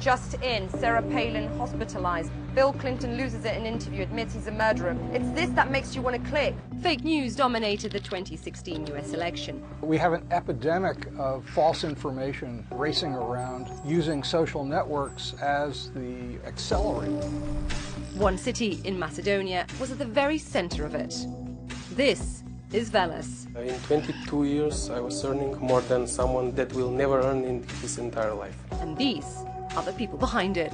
Just in, Sarah Palin hospitalized. Bill Clinton loses it in an interview, admits he's a murderer. It's this that makes you want to click. Fake news dominated the 2016 US election. We have an epidemic of false information racing around using social networks as the accelerator. One city in Macedonia was at the very center of it. This is Veles. In 22 years, I was earning more than someone that will never earn in his entire life. And these are the people behind it.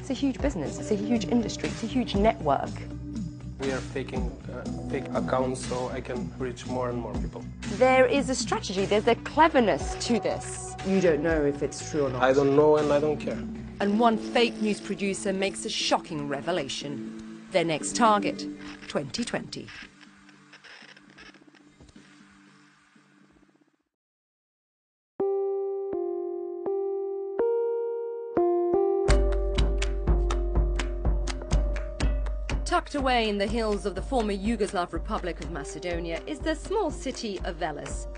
It's a huge business, it's a huge industry, it's a huge network. We are faking uh, fake accounts so I can reach more and more people. There is a strategy, there's a cleverness to this. You don't know if it's true or not. I don't know and I don't care. And one fake news producer makes a shocking revelation. Their next target, 2020. Tucked away in the hills of the former Yugoslav Republic of Macedonia is the small city of Veles.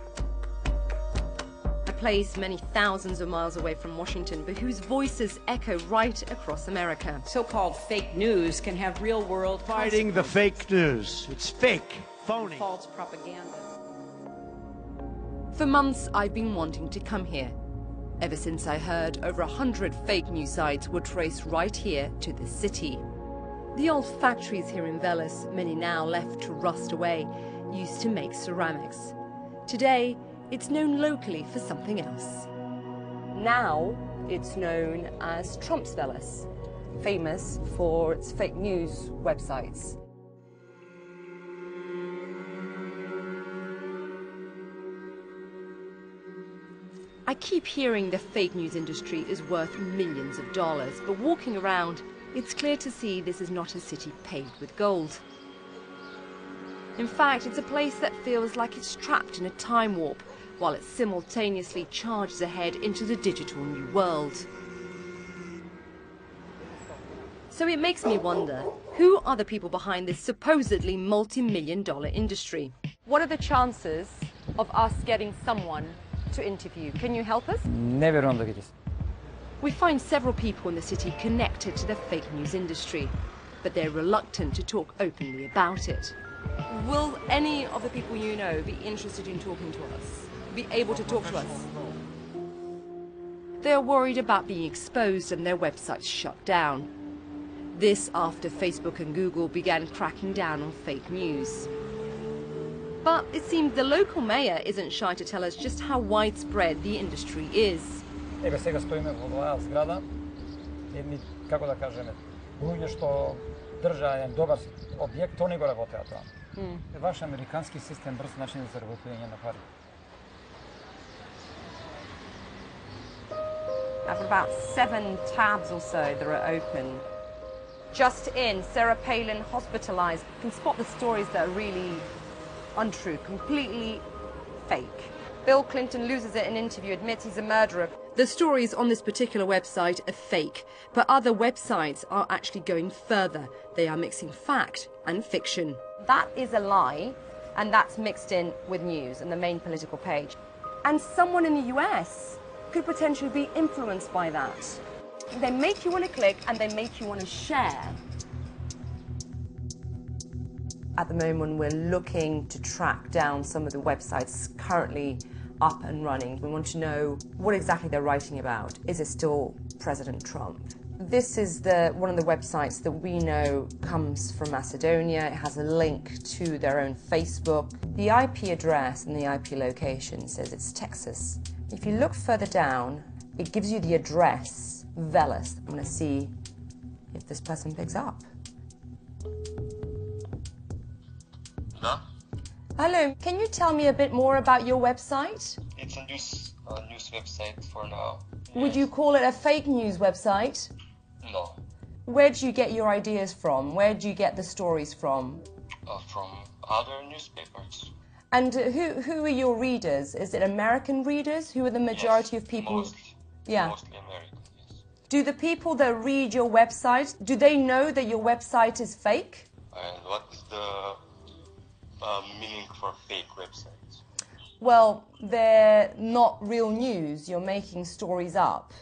A place many thousands of miles away from Washington, but whose voices echo right across America. So-called fake news can have real-world Fighting the fake news. It's fake, phony. false propaganda. For months, I've been wanting to come here. Ever since I heard over a hundred fake news sites were traced right here to this city. The old factories here in Veles, many now left to rust away, used to make ceramics. Today, it's known locally for something else. Now, it's known as Trump's Veles, famous for its fake news websites. I keep hearing the fake news industry is worth millions of dollars, but walking around, it's clear to see this is not a city paved with gold. In fact, it's a place that feels like it's trapped in a time warp, while it simultaneously charges ahead into the digital new world. So it makes me wonder, who are the people behind this supposedly multi-million dollar industry? What are the chances of us getting someone to interview? Can you help us? Never ga će We find several people in the city connected to the fake news industry, but they're reluctant to talk openly about it. Will any of the people you know be interested in talking to us? Be able to talk to us? They are worried about being exposed and their websites shut down. This after Facebook and Google began cracking down on fake news. But it seems the local mayor isn't shy to tell us just how widespread the industry is. Ebe сега стоиме во оваа зграда, едни, како да кажеме, луѓе што држа еден добар објект, они го работеа тоа. Mm. Ваш американски систем брз начин за заработување на пари. I've about seven tabs or so that are open. Just in, Sarah Palin hospitalized. You can spot the stories that are really untrue, completely fake. Bill Clinton loses it in an interview, admits he's a murderer. The stories on this particular website are fake, but other websites are actually going further. They are mixing fact and fiction. That is a lie, and that's mixed in with news and the main political page. And someone in the US could potentially be influenced by that. They make you want to click and they make you want to share. At the moment, we're looking to track down some of the websites currently up and running. We want to know what exactly they're writing about. Is it still President Trump? This is the, one of the websites that we know comes from Macedonia. It has a link to their own Facebook. The IP address and the IP location says it's Texas. If you look further down, it gives you the address, Veles. I'm going to see if this person picks up. Да, Hello, can you tell me a bit more about your website? it's a news uh, news website for now. Would you call it a fake news website? No, Where do you get your ideas from? Where do you get the stories from? uh, from other newspapers. And who who are your readers? Is it American readers? Who are the majority Yes, of people? Mostly, Yeah. mostly American. Yes. Do the people that read your website, do they know that your website is fake? And what is the websites? Well, they're not real news. You're making stories up.